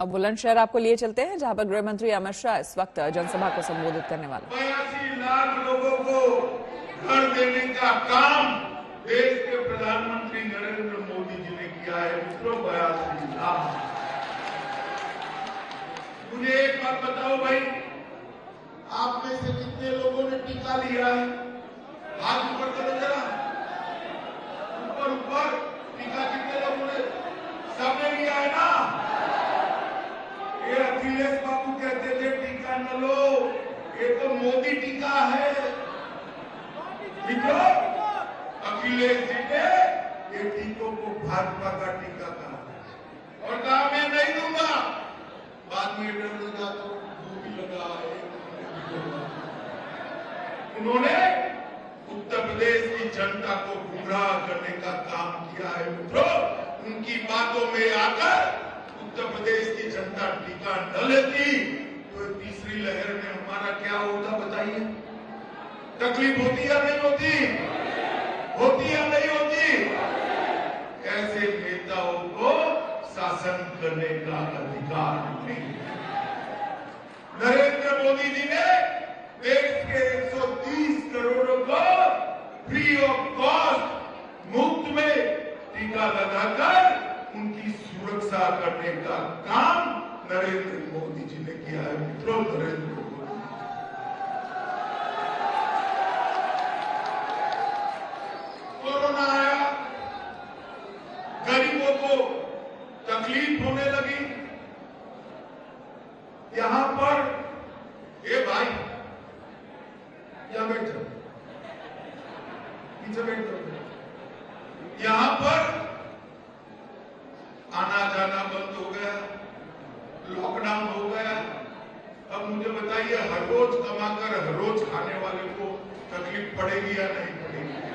अब बुलंदशहर आपको लिए चलते हैं, जहाँ पर गृह मंत्री अमित शाह इस वक्त जनसभा को संबोधित करने वाले बयासी लाख लोगों को घर देने का काम देश के प्रधानमंत्री नरेंद्र मोदी जी ने किया है। मित्रों, बयासी लाख। मुझे एक बात बताओ भाई आप में से कितने लोगों ने टीका लिया है? हाथ ऊपर करो जरा ऊपर ऊपर टीका कितने लोगों ने सबने लिया है ना ये अखिलेश बाबू कहते थे टीका न लो ये तो मोदी टीका है। मित्रों अखिलेश जी ने ये टीकों को भाजपा का टीका कहा और कहा, मैं नहीं दूँगा। बाद में डर लगा तो भी लगा उन्होंने उत्तर प्रदेश की जनता को गुमराह करने का काम किया है। मित्रों, उनकी बातों में आकर उत्तर प्रदेश की जनता टीका न लेती। तो तीसरी लहर में हमारा क्या होता बताइए? तकलीफ़ होती या नहीं होती? होती या नहीं होती? ऐसे नेताओं को शासन करने का अधिकार नहीं नरेंद्र मोदी जी ने देश के 130 करोड़ों को फ्री ऑफ़ कॉस्ट मुफ़्त में टीका लगाकर उनकी सुरक्षा करने का काम नरेंद्र मोदी जी ने किया है, मित्रों, नरेंद्र मोदी कोरोना आया, गरीबों को तकलीफ़ होने लगी। यहाँ पर पीछे बैठ यहाँ पर, आना जाना बंद हो गया। लॉकडाउन हो गया। अब मुझे बताइए, हर रोज कमाकर, हर रोज खाने वाले को तकलीफ़ पड़ेगी या नहीं पड़ेगी?